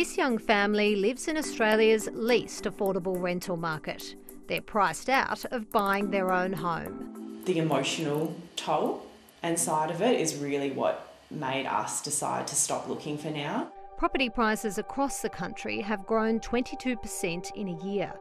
This young family lives in Australia's least affordable rental market. They're priced out of buying their own home. The emotional toll and side of it is really what made us decide to stop looking for now. Property prices across the country have grown 22% in a year.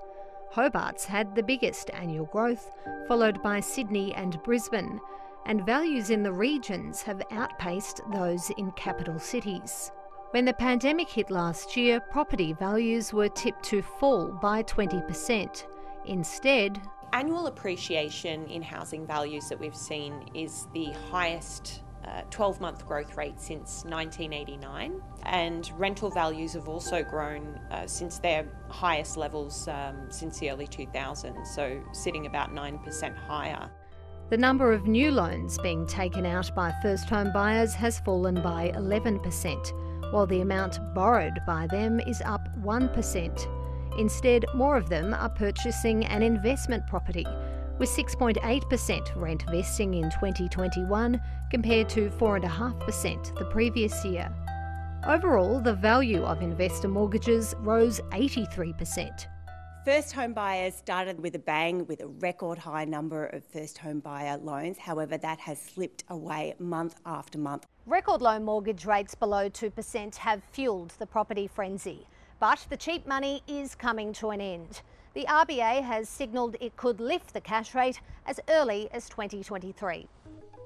Hobart's had the biggest annual growth, followed by Sydney and Brisbane, and values in the regions have outpaced those in capital cities. When the pandemic hit last year, property values were tipped to fall by 20%. Instead, annual appreciation in housing values that we've seen is the highest 12 uh, month growth rate since 1989, and rental values have also grown uh, since their highest levels um, since the early 2000s, so sitting about 9% higher. The number of new loans being taken out by first home buyers has fallen by 11%, while the amount borrowed by them is up 1%. Instead, more of them are purchasing an investment property with 6.8% rent vesting in 2021 compared to 4.5% the previous year. Overall, the value of investor mortgages rose 83%. First home buyers started with a bang with a record high number of first home buyer loans. However, that has slipped away month after month. Record low mortgage rates below 2% have fueled the property frenzy. But the cheap money is coming to an end. The RBA has signalled it could lift the cash rate as early as 2023.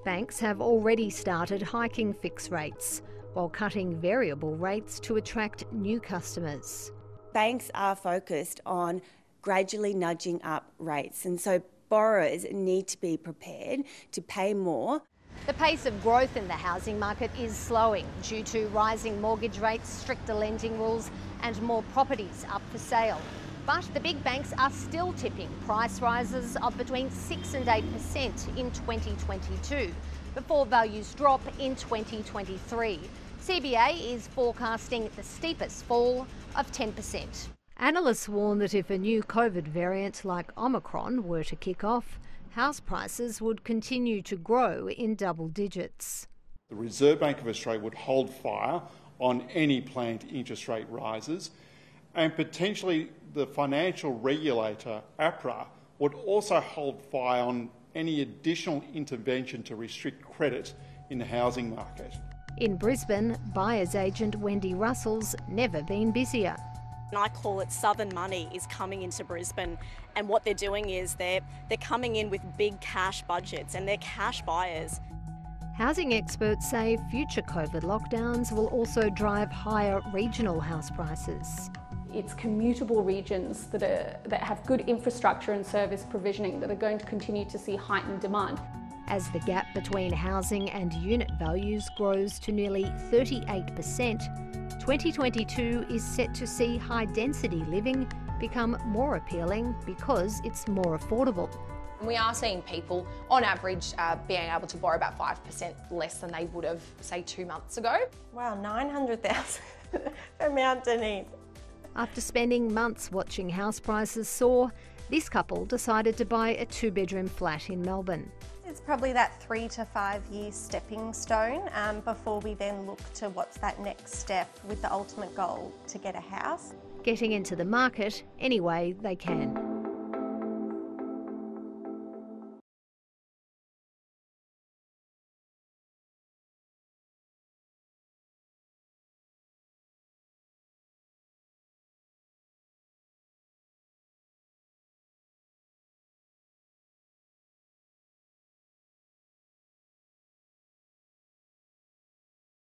Banks have already started hiking fixed rates while cutting variable rates to attract new customers. Banks are focused on gradually nudging up rates, and so borrowers need to be prepared to pay more. The pace of growth in the housing market is slowing due to rising mortgage rates, stricter lending rules, and more properties up for sale. But the big banks are still tipping price rises of between 6 and 8% in 2022 before values drop in 2023. CBA is forecasting the steepest fall of 10%. Analysts warn that if a new COVID variant like Omicron were to kick off, house prices would continue to grow in double digits. The Reserve Bank of Australia would hold fire on any planned interest rate rises and potentially the financial regulator, APRA, would also hold fire on any additional intervention to restrict credit in the housing market. In Brisbane, buyer's agent Wendy Russell's never been busier. And I call it Southern money is coming into Brisbane and what they're doing is they're they're coming in with big cash budgets and they're cash buyers. Housing experts say future COVID lockdowns will also drive higher regional house prices it's commutable regions that, are, that have good infrastructure and service provisioning that are going to continue to see heightened demand. As the gap between housing and unit values grows to nearly 38%, 2022 is set to see high density living become more appealing because it's more affordable. We are seeing people, on average, uh, being able to borrow about 5% less than they would have, say, two months ago. Wow, 900,000 for Mountain Heath. After spending months watching house prices soar, this couple decided to buy a two bedroom flat in Melbourne. Probably that three to five year stepping stone um, before we then look to what's that next step with the ultimate goal to get a house. Getting into the market any way they can.